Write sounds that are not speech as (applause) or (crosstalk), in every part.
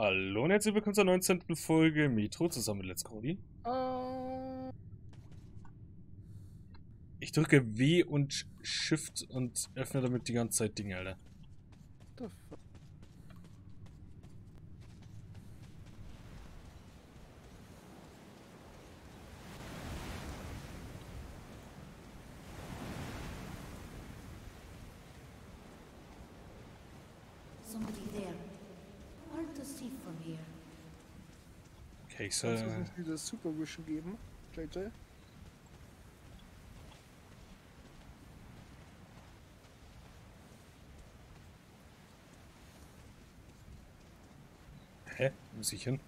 Hallo und herzlich willkommen zur 19. Folge Metro zusammen mit Let's Cody. Äh, Ich drücke W und Shift und öffne damit die ganze Zeit Dinge, Alter. the fuck? Somebody there. Hard to see from here. Okay, ich Soll soll. es nicht wieder Super Vision geben, JJ? Hä? Muss ich hin?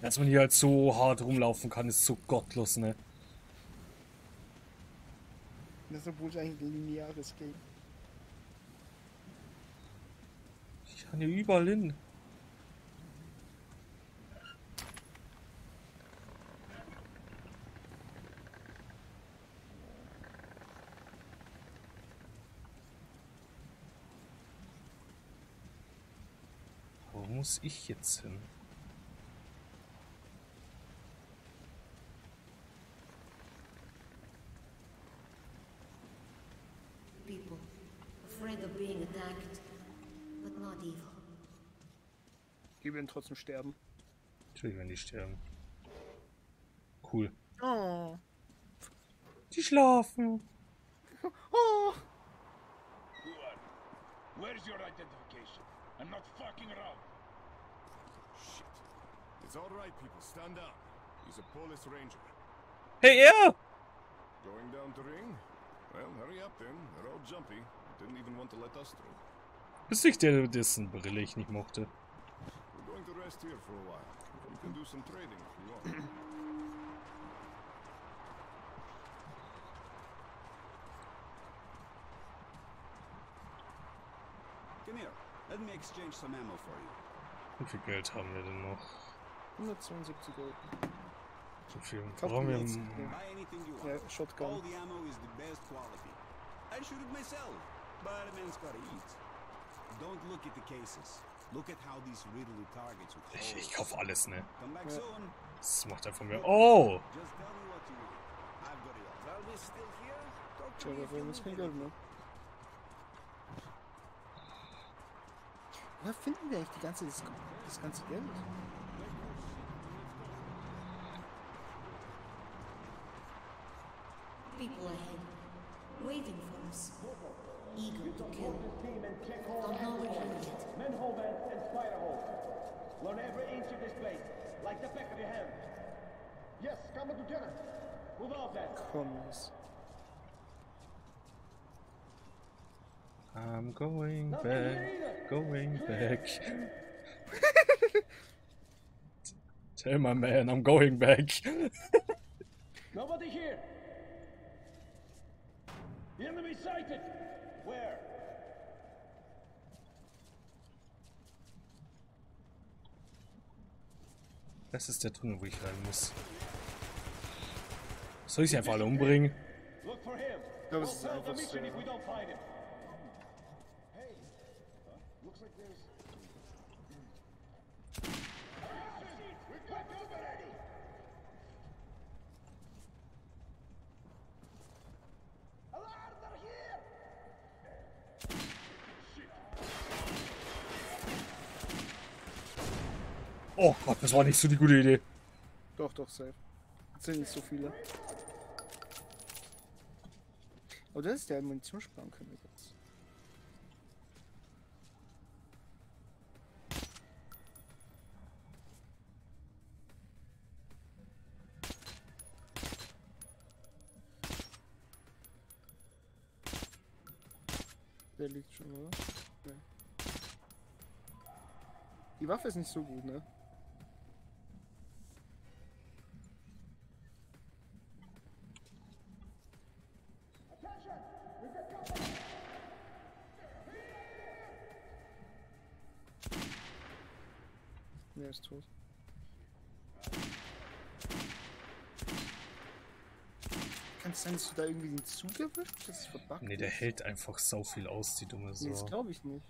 Dass man hier halt so hart rumlaufen kann, ist so gottlos, ne? Das obwohl es eigentlich ein lineares Game. Ich kann hier überall hin. Wo muss ich jetzt hin? Die werden trotzdem sterben. Natürlich, wenn die sterben. Cool. Oh. Die schlafen. Oh. Who are you? Where's your identification? I'm not fucking around. Shit. It's all right, people. Stand down. He's a police ranger. Hey, er! Going down to ring? Well, hurry up then. They're all jumpy. Didn't even want to let us through. Bist nicht der, dessen Brille ich nicht mochte. We're going to rest here for a while. We can do some trading if you want. (clears throat) Come here. Let me exchange some ammo for you. Wie viel Geld haben wir denn noch? 172 Euro. So viel. Kauft Brauchen wir. mir jetzt. m- Buy anything you Ja, want. All Shotgun. the ammo is the best quality. I shoot it myself, but a man's gotta eat. Don't look at the cases. Ich, ich kauf alles, ne? Come back Ja. soon. Das macht. Oh! Kein Geld anything. mehr. Woher finden wir eigentlich die ganze, das, das ganze Geld? Learn every inch of this place, like the back of your hand. Yes, Combat Lieutenant. Move out then. Komm, jetzt. I'm going back. Going back. (laughs) Tell my man, I'm going back. (laughs) Nobody here. The enemy sighted. Where? Das ist der Tunnel, wo ich rein muss. Soll ich sie einfach alle umbringen? Look for him. Ja, we'll das ist fail the einfach mission so. if we don't find him. Hey. Looks like there's... We've got over already. Alarm! They're here! Oh Gott, das war nicht so die gute Idee. Doch, doch, safe. Das sind nicht so viele. Aber das ist der Munition sparen können wir jetzt. Der liegt schon, oder? Nee. Die Waffe ist nicht so gut, ne? Ist tot. Kann es sein, dass du da irgendwie den Zug erwischt? Das ist verbuggt. Nee, der hält einfach sau viel aus, die dumme Nee, das Sau. glaube ich nicht.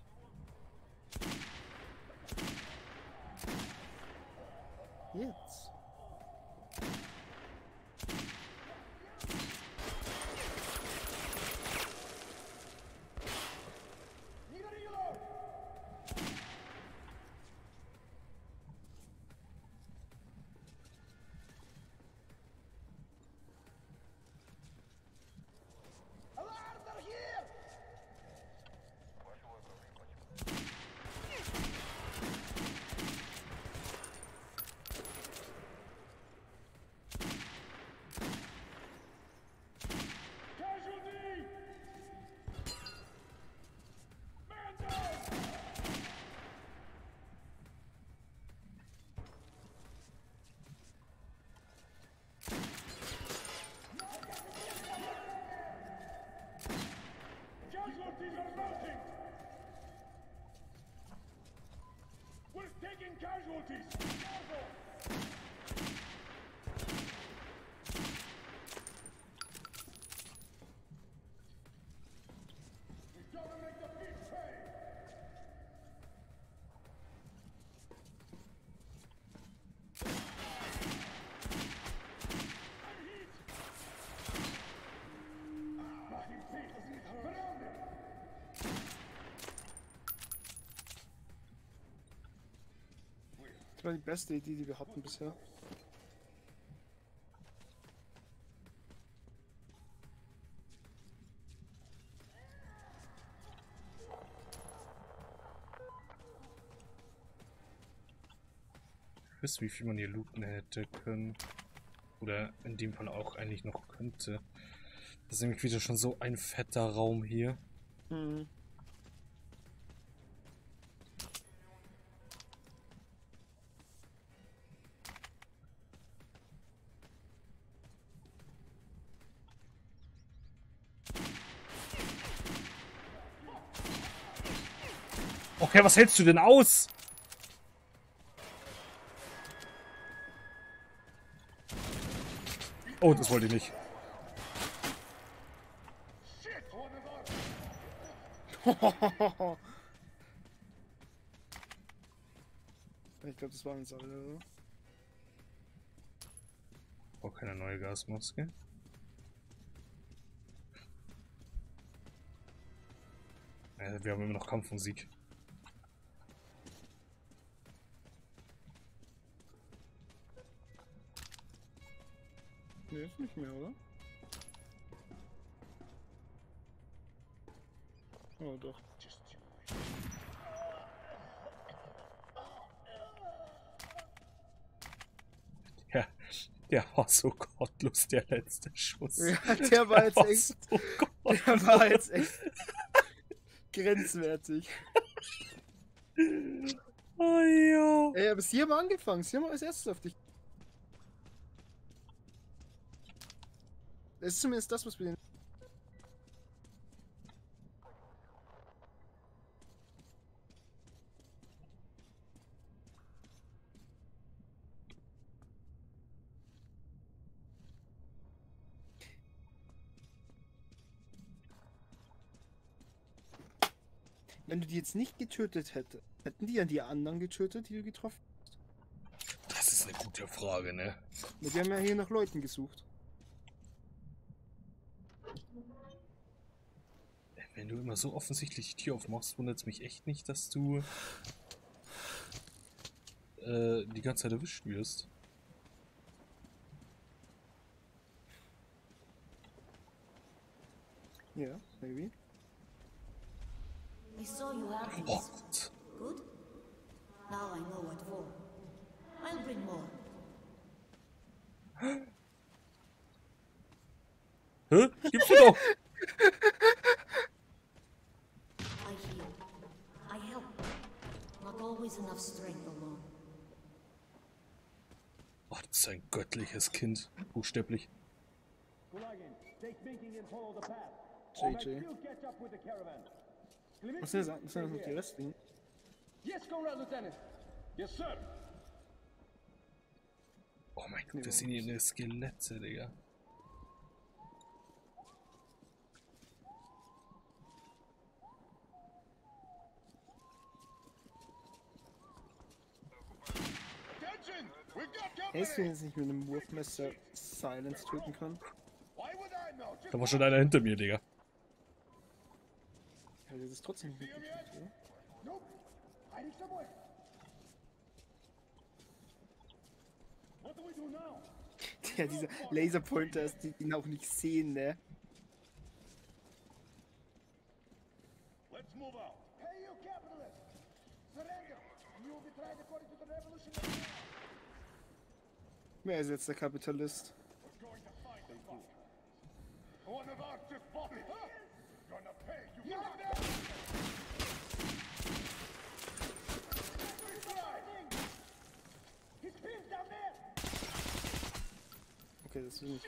Nazis are melting! Das war die beste Idee, die wir hatten bisher. Ich wüsste, wie viel man hier looten hätte können. Oder in dem Fall auch eigentlich noch könnte. Das ist nämlich wieder schon so ein fetter Raum hier. Mhm. Okay, was hältst du denn aus? Oh, das wollte ich nicht. (laughs) Ich glaube, das waren uns alle, oder? Oh, keine neue Gasmaske. Ja, wir haben immer noch Kampfmusik. Nee, ist nicht mehr, oder? Oh, doch. Ja, der war so gottlos, der letzte Schuss. Ja, der war jetzt echt. so. Der war jetzt echt. grenzwertig. Oh ja. Ey, aber sie haben angefangen. Sie haben als erstes auf dich. Das ist zumindest das, was wir den. Wenn du die jetzt nicht getötet hättest, hätten die ja die anderen getötet, die du getroffen Das ist eine gute Frage, ne? hast. Wir haben ja hier nach Leuten gesucht. Wenn du immer so offensichtlich die Tür aufmachst, wundert es mich echt nicht, dass du äh, die ganze Zeit erwischt wirst. Ja, maybe. I saw you have Oh this. Good? Now I know what for. I'll bring more. Hä? Gibt's dir doch! (laughs) always enough strength alone. Oh, das ist ein göttliches Kind. Buchstäblich. JJ. Was sind das, was sind das noch die restlichen? Yes, Comrade Lieutenant. Yes, sir. Oh mein Gott, das sind hier eine Skelette, Digga. Weißt du, jetzt nicht mit einem Wurfmesser Silence töten kann? Why would I know? Just Da war schon einer hinter mir, Digga. Ja, das ist trotzdem nicht gut, oder? (laughs) Ja, dieser Laserpointer ist, die ihn auch nicht sehen, ne? let's Wer ist jetzt der Kapitalist? Okay, das ist nicht.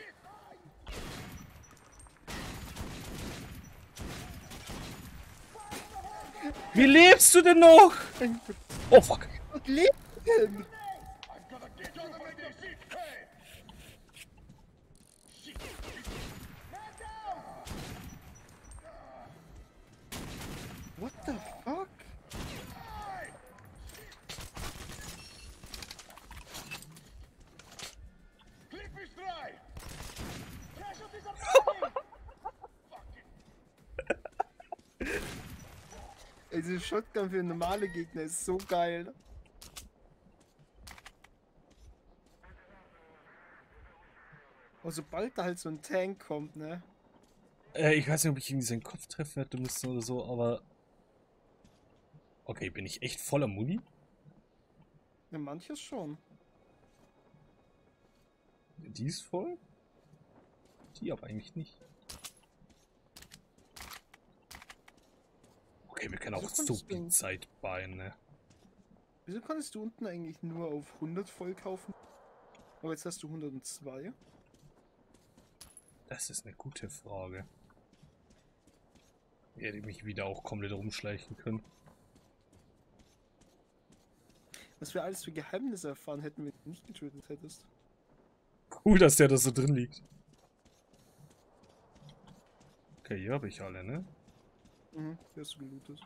Wie lebst du denn noch? Oh fuck. Und lebt denn? Diese Shotgun für normale Gegner ist so geil. Und sobald da halt so ein Tank kommt, ne? Äh, ich weiß nicht, ob ich irgendwie seinen Kopf treffen hätte müssen oder so, aber. Okay, bin ich echt voller Muni? Ja, manches schon. Die ist voll? Die aber eigentlich nicht. Okay, wir können auch so viel Zeit beien, ne? Wieso konntest du unten eigentlich nur auf 100 voll kaufen? Aber jetzt hast du 102. Das ist eine gute Frage. Ich hätte mich wieder auch komplett rumschleichen können. Was wir alles für Geheimnisse erfahren hätten, wenn du nicht getötet hättest. Cool, dass der da so drin liegt. Okay, hier habe ich alle, ne? Mhm, die hast du gelootet.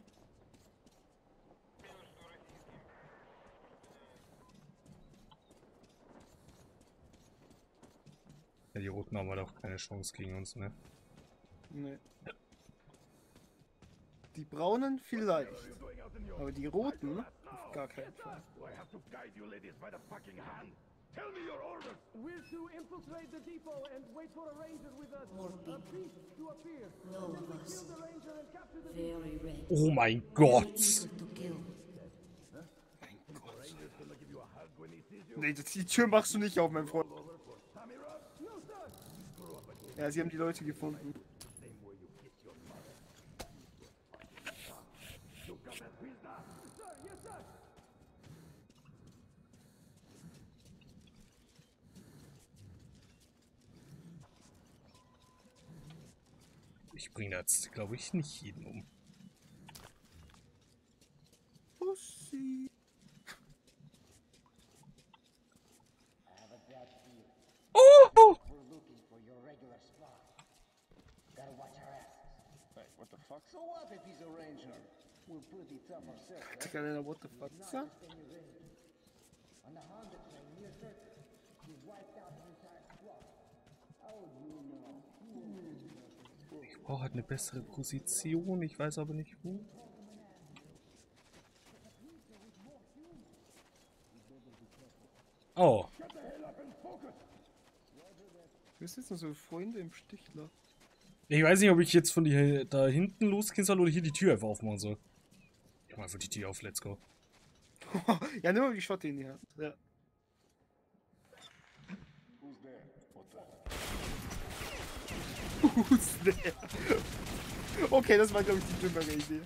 Ja, die Roten haben halt auch keine Chance gegen uns, ne? Nee. Die braunen vielleicht. Aber die roten auf gar keinen Fall. Tell me your orders. We're to infiltrate the depot and wait for a ranger with a, beast to appear. No Then we kill the ranger and capture the. Very red. Oh to kill. Nee, das- die Tür machst du nicht auf, mein Freund. Ja, sie haben die Leute gefunden. Ich bringe jetzt, glaube ich, nicht jeden um. Pussy. Oh! We're looking for your regular spot. Gotta watch our asses. Hey, what the fuck? So what if he's a ranger? We're pretty tough ourselves, right? Digga, Alter, what the fuck ist da? On the Honda train near Turkey, he wiped out the entire squad. How would you know? Brauche halt eine bessere Position, ich weiß aber nicht wo. Oh, Du bist jetzt nur so Freunde im Stich lassen. ich weiß nicht, ob ich jetzt von die, da hinten losgehen soll oder hier die Tür einfach aufmachen soll. Ich mach einfach die Tür auf, let's go. (laughs) ja, nimm mal die Schotte in die Hand. Ja. There? Okay, das war, glaube ich, die dümmere Idee.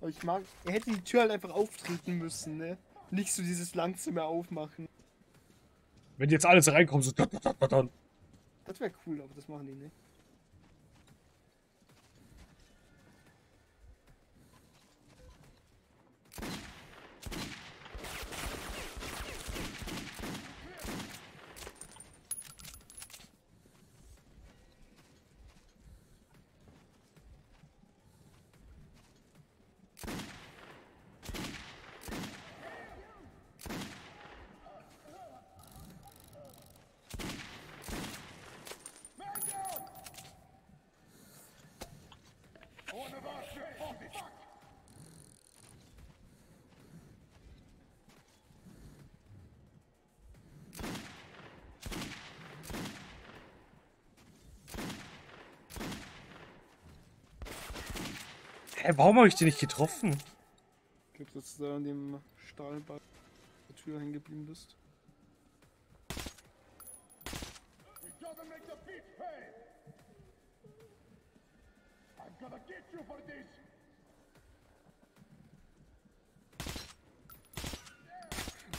Aber ich mag, er hätte die Tür halt einfach auftreten müssen, ne? Nicht so dieses langsame Aufmachen. Wenn die jetzt alles reinkommen, so. Das wäre cool, aber das machen die nicht. Hä, warum habe ich den nicht getroffen? Ich glaube, dass du da an dem Stahlball der Tür hängen geblieben bist.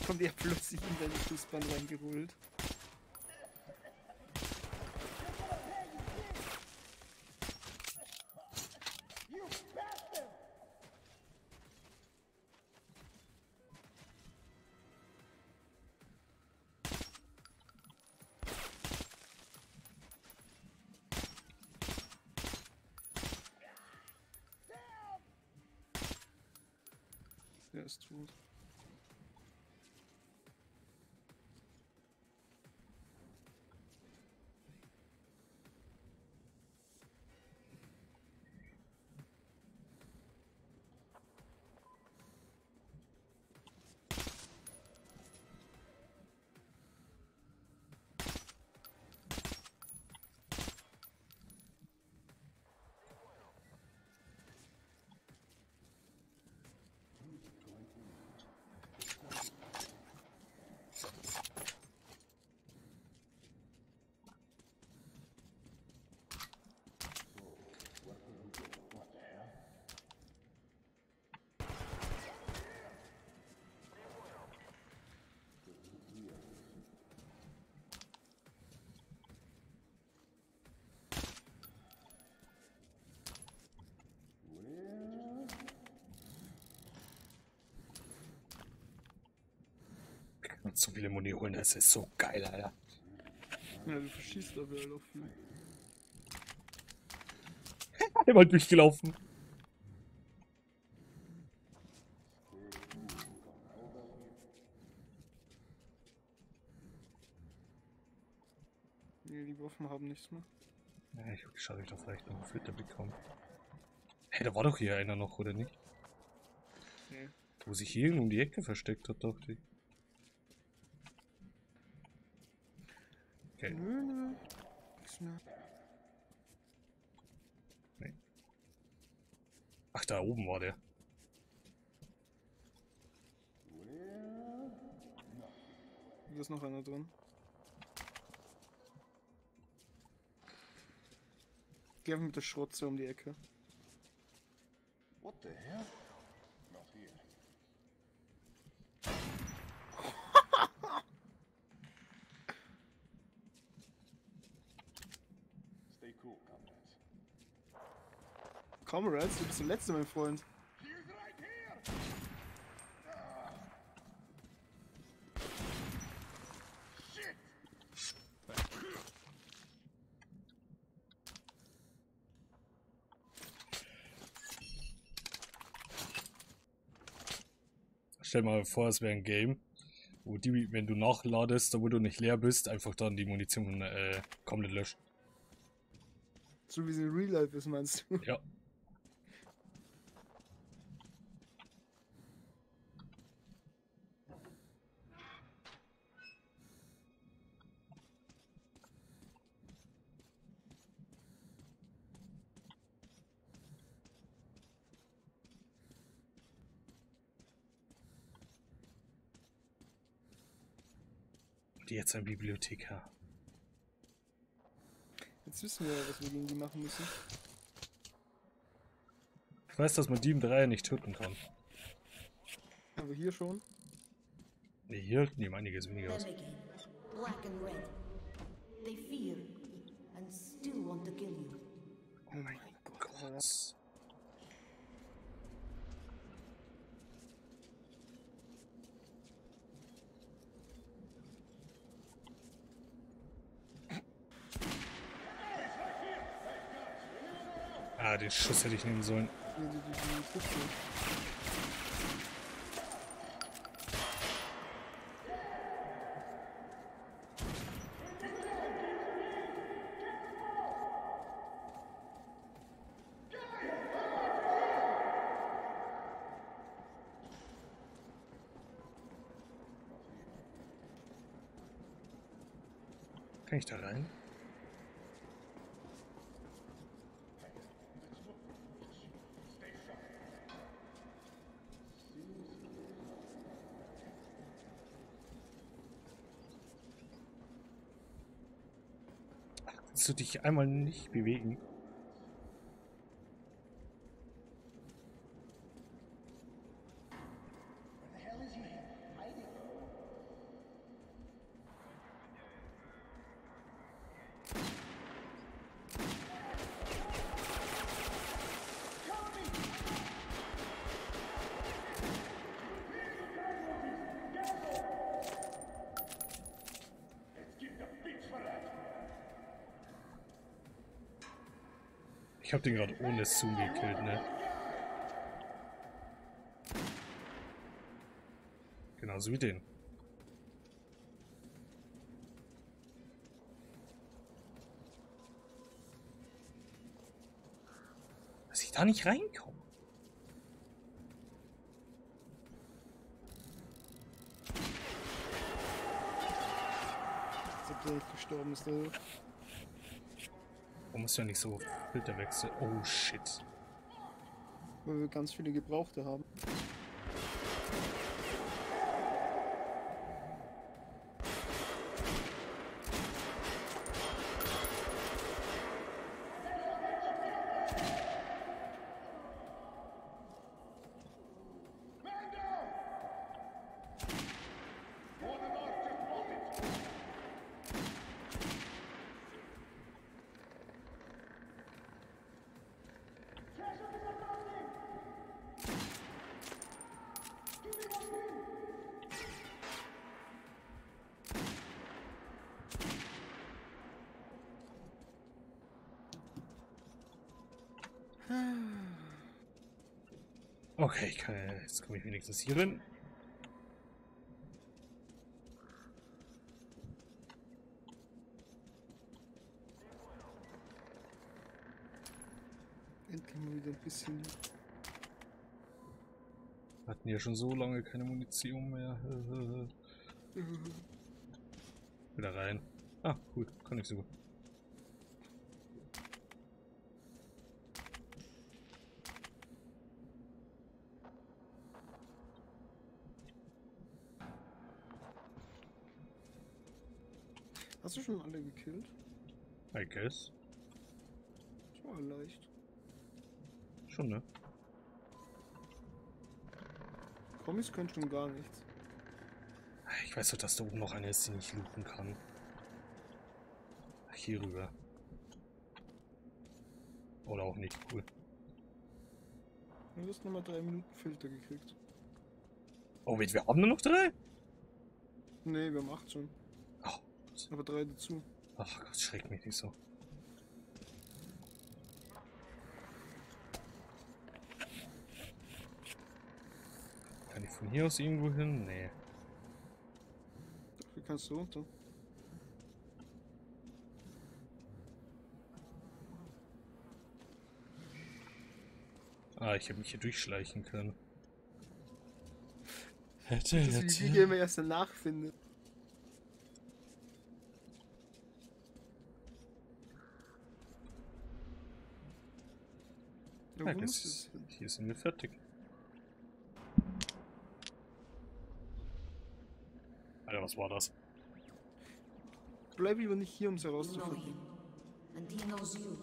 Kommt er plötzlich in deine Fußball reingeholt. Der ist so viele Muni holen, das ist so geil, Alter. Ja, du verschießt aber halt viel. Einmal durchgelaufen. Nee, die Waffen haben nichts mehr. Ja, ich hab geschaut, ich da vielleicht noch einen Filter bekomme. Hey, da war doch hier einer noch, oder nicht? Nee. Wo sich hier um die Ecke versteckt hat, dachte ich. Okay. Nö, nö. Mehr. Ach, da oben war der. Hier ist noch einer drin. Geh einfach mit der Schrotze um die Ecke. What the hell? Not here. Stay cool, comrades. Comrades, du bist der Letzte, mein Freund. Stell mal vor, es wäre ein Game, wo die, wenn du nachladest, da wo du nicht leer bist, einfach dann die Munition äh, komplett löscht. So wie sie in Real Life ist, meinst du? Ja. Und jetzt ein Bibliothekar. Jetzt wissen wir, was wir gegen die machen müssen. Ich weiß, dass man die im Dreier nicht töten kann. Aber hier schon. Nee, hier nehmen einiges weniger aus. Them again, black Den Schuss hätte ich nehmen sollen. Kann ich da rein? Du dich einmal nicht bewegen? Hab den gerade ohne Zoom gekillt, ne? Genauso wie den. Dass ich da nicht reinkomme. Nicht gestorben ist. Der Warum ist ja nicht so Filterwechsel? Oh shit. weil wir ganz viele Gebrauchte haben. Okay, kann, jetzt komme ich wenigstens hier hin. Endlich mal wieder ein bisschen. Wir hatten ja schon so lange keine Munition mehr. Wieder rein. Ah, gut, kann ich so gut. Hast du schon alle gekillt? I guess. Das war leicht. Schon, ne? Kommis können schon gar nichts. Ich weiß doch, dass da oben noch eine ist, die nicht looten kann. Hier rüber. Oder auch nicht, cool. Du hast nochmal drei Minuten Filter gekriegt. Oh, wait, wir haben nur noch drei? Nee, wir haben acht schon. Aber drei dazu. ach Gott, schreckt mich nicht so. Kann ich von hier aus irgendwo hin? Nee. Wie kannst du runter? Ah, ich hätte mich hier durchschleichen können. Hätte, Das ist wie die immer erst danach Ja, das ist, hier sind wir fertig. Alter, was war das? Bleib lieber nicht hier, um es herauszufinden. Know him. And he knows you.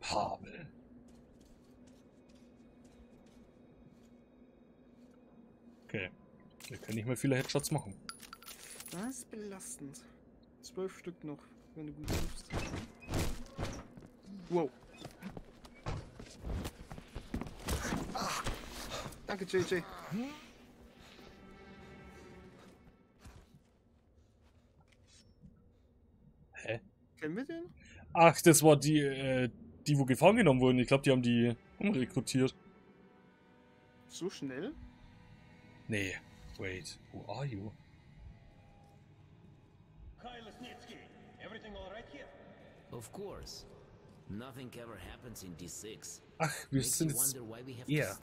Pavel. Okay. Wir können nicht mehr viele Headshots machen. Das ist belastend. Zwölf Stück noch, wenn du gut triffst. Wow. Danke, JJ. Hä? Kennen wir den? Ach, das war die, äh, die, wo gefangen genommen wurden. Ich glaube, die haben die umrekrutiert. So schnell? Nee. Wait, who are you? Kyle Lesnitsky, everything all right here? Of course. Nothing ever happens in D6. Ach, wir sind jetzt... wonder why we have Yeah.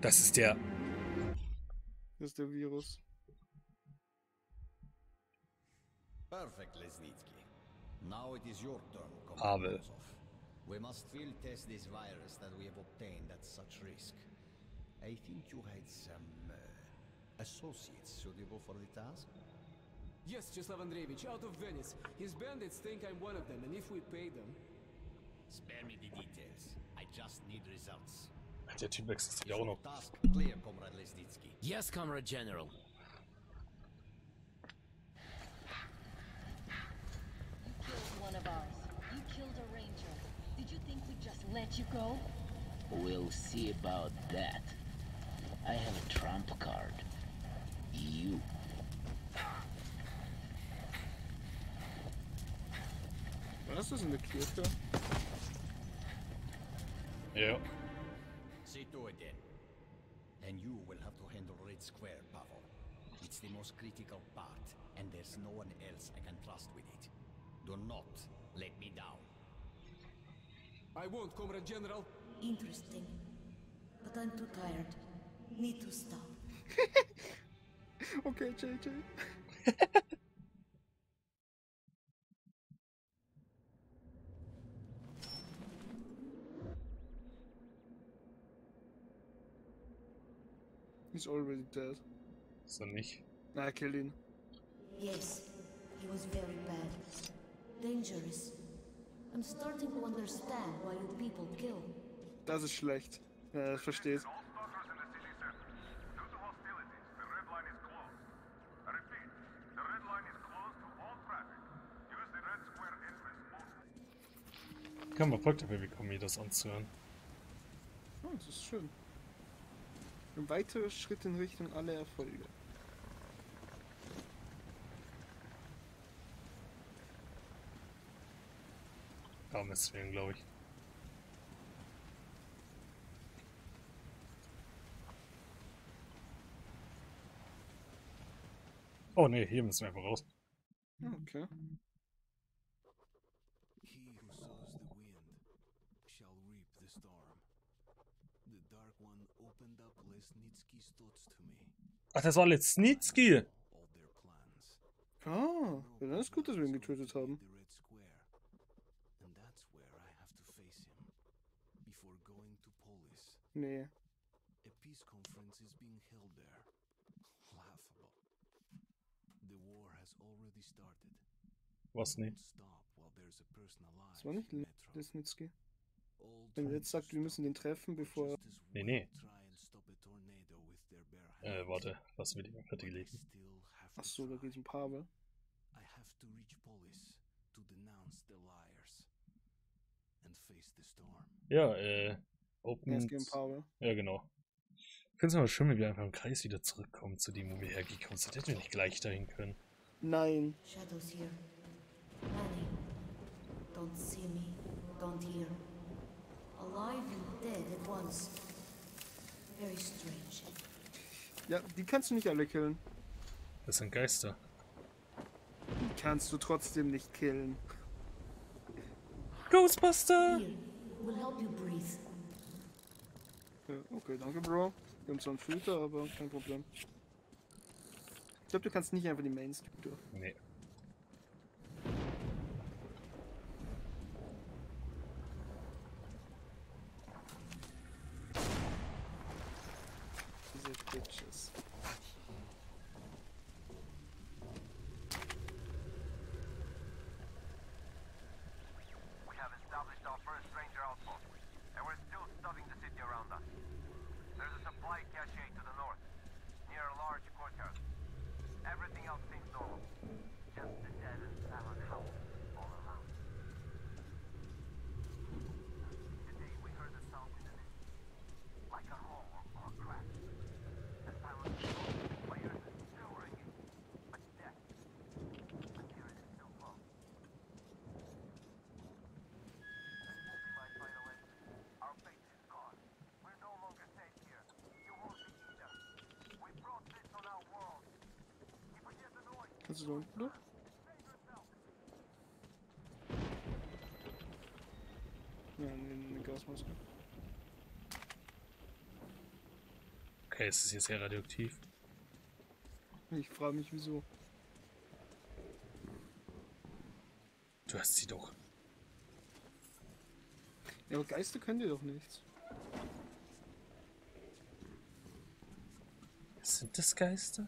Das ist der. Das ist der Virus. Perfect, Lesnitsky. Now it is your turn, Pavel. We must field test this virus that we have obtained at such risk. I think you had some uh, associates suitable for the task. Yes, Cheslav Andreevich, out of Venice. His bandits think I'm one of them, and if we pay them... Spare me the details. I just need results. Der Typ existiert ja auch noch. Task clear, Comrade Yes, Comrade General. You killed one of ours. You killed a ranger. Did you think we'd just let you go? We'll see about that. I have a trump card. You. Was ist das in der Kirche? Ja. See to it then. And you will have to handle Red Square, Pavel. It's the most critical part, and there's no one else I can trust with it. Do not let me down. I won't, Comrade General. Interesting. But I'm too tired. Need to stop. (laughs) Okay, JJ. (laughs) He's already dead. Ist er nicht. Na, kill ihn. Yes, he was very bad. Dangerous. I'm starting to understand why you people kill. Das ist schlecht. Ja. Ich kann mal folgt dafür bekommen, mir das anzuhören. Oh, das ist schön. Ein weiterer Schritt in Richtung aller Erfolge. Da müssen wir hin, glaube ich. Oh ne, hier müssen wir einfach raus. Okay. He who sows the wind shall reap the storm. The Dark One opened up Lesnitsky's thoughts to me, Ach, das war Lesnitsky! Ah, dann ist gut, dass wir ihn getötet haben. Nee. a peace conference is being held there. Laughable. The war has already started. Was ne? Alive Das war nicht. Lesnitsky. Wenn er jetzt sagt, wir müssen den treffen, bevor... Nee, nee. Äh, warte, lass mir die mal fertig I legen. still have Ach to so, da geht's um Pavel. I have to reach Polis to denounce the liars and face the storm. Ja, äh, Open. Pavel. Ja, genau. Ich finde es aber schön, wenn wir einfach im Kreis wieder zurückkommen zu dem, wo wir hergekommen sind. Hätten wir nicht gleich dahin können. Nein. Shadows here. Manny. Don't see me. Don't hear. Alive and dead at once. Very strange. Ja, die kannst du nicht alle killen. Das sind Geister. Die kannst du trotzdem nicht killen. Ghostbuster! Here. Will help you breathe. Ja, okay, danke, Bro. Wir haben zwar einen Filter, aber kein Problem. Ich glaube, du kannst nicht einfach die Mains durch. Nee. Diese Bitches. We have established our first ranger outpost, and we're still studying the city around us. There's a supply cache to the north, near a large courtyard. Everything else seems normal. Just the dead and silent houses all around. Today we heard a sound in the distance, like a hole or a crack. The silent smoke in my ears is still ringing, but death, I hear it is still close. This will be my final entry. Our base is gone. We're no longer safe here. You won't defeat us. We brought this on our world. If we hear the du da unten yourself. Ja, eine Gasmaske. Okay, es ist hier sehr radioaktiv. Ich frage mich wieso. Du hast sie doch. Ja, aber Geister können dir doch nichts. Sind das Geister?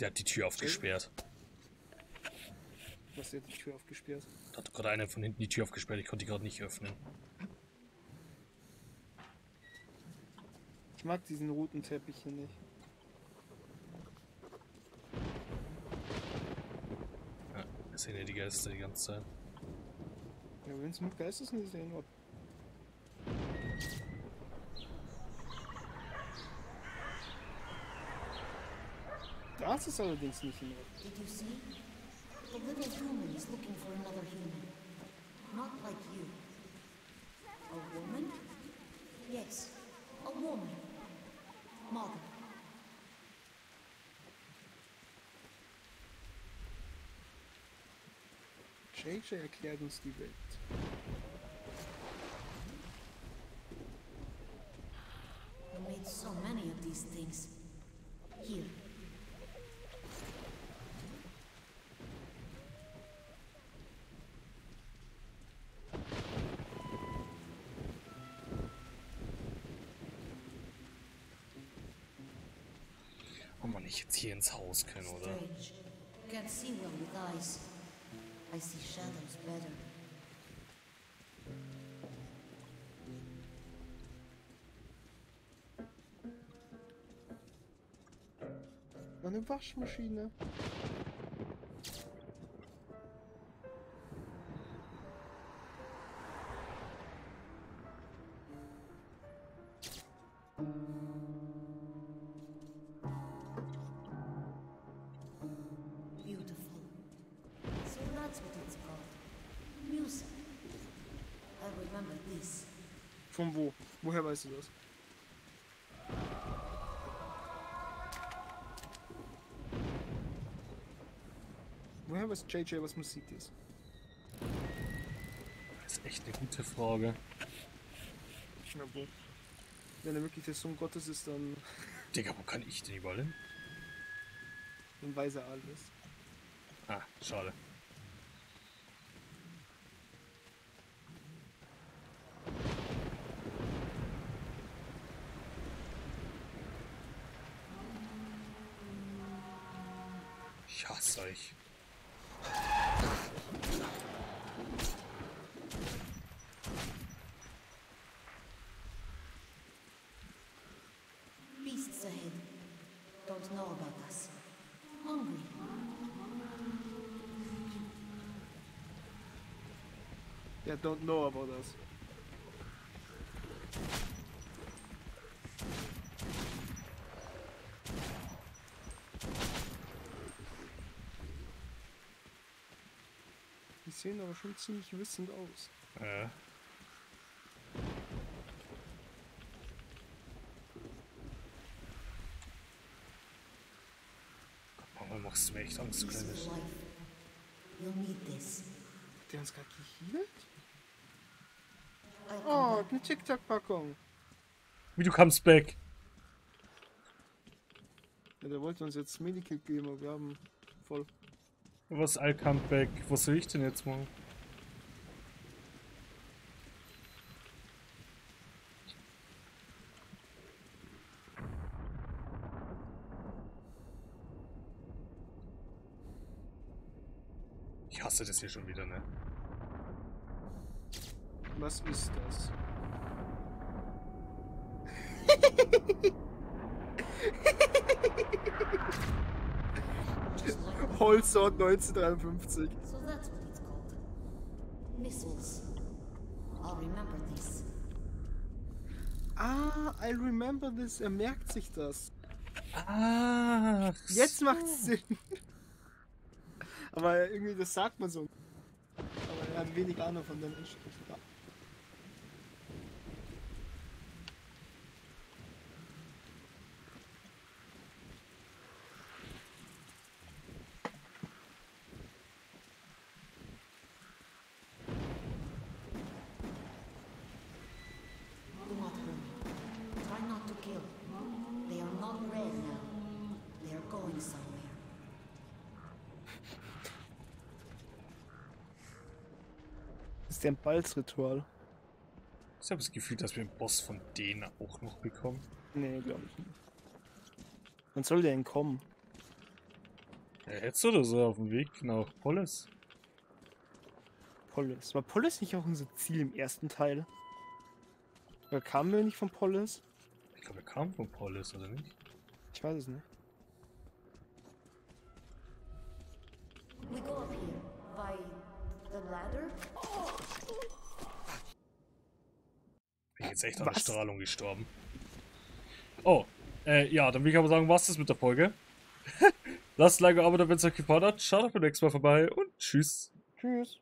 Der hat die Tür aufgesperrt. Hast jetzt die Tür aufgesperrt. Da hat gerade einer von hinten die Tür aufgesperrt. Ich konnte die gerade nicht öffnen. Ich mag diesen roten Teppich hier nicht. Ja, wir sehen ja die Geister die ganze Zeit. Ja, wenn es mit Geister sind, ist ja in Ordnung. Das ist allerdings nicht in Ordnung. Did you see? The little human is looking for another human. Not like you. A woman? Yes, a woman. Mother. JJ erklärt uns die Welt. You made so many of these things. Here. Oh man, ich jetzt hier ins Haus können, oder? Can't see well with eyes. I see shadows better. Eine Waschmaschine. Woher weiß JJ, was Musik ist? Das ist echt eine gute Frage. Na wo? Wenn er wirklich der Sohn Gottes ist, dann, (laughs) Digga, wo kann ich denn überall hin? dann weiß er alles. Ah, schade. Ich hasse euch. Beasts ahead. Don't know about us. Hungry. Ja, don't know about us. Die sehen aber schon ziemlich wissend aus. Äh. Mama, machst du mir echt Angst, Kleines. You'll need this. Der uns gerade? I'll come Oh, eine Tic-Tac-Packung. Wie du kommst back. Ja, der wollte uns jetzt Medikit geben, aber wir haben voll. Was Al come back? Was soll ich denn jetzt machen? Hasse das hier schon wieder, ne? Was ist das? (laughs) Holzort 1953. So that's what it's called. Missiles. I'll remember this. Ah, I remember this. Er merkt sich das. Ah, Jetzt macht's Sinn. Aber irgendwie, das sagt man so. Aber er hat wenig Ahnung von dem Mensch. Ja. Do not hurry. Try not Das ist ein Balzritual. Ich habe das Gefühl, dass wir einen Boss von denen auch noch bekommen. Nee, glaube ich nicht. Wann soll der denn kommen? Ja, jetzt oder so auf dem Weg nach Polis. Polis. War Polis nicht auch unser Ziel im ersten Teil? Oder kamen wir nicht von Polis? Ich glaube, er kam von Polis, oder nicht? Ich weiß es nicht. We go up here by the ladder. Bin ich jetzt echt an der Was? Strahlung gestorben. Oh, äh, ja, dann will ich aber sagen, was das mit der Folge. (laughs) Lasst ein Like, ein Abo, wenn es euch gefallen hat. Schaut auch beim nächsten Mal vorbei und tschüss. Tschüss.